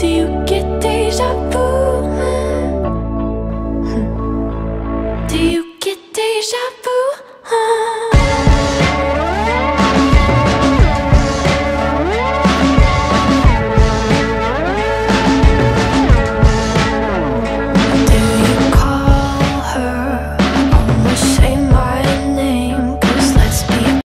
Do you get deja vu? Do you get deja vu? Huh?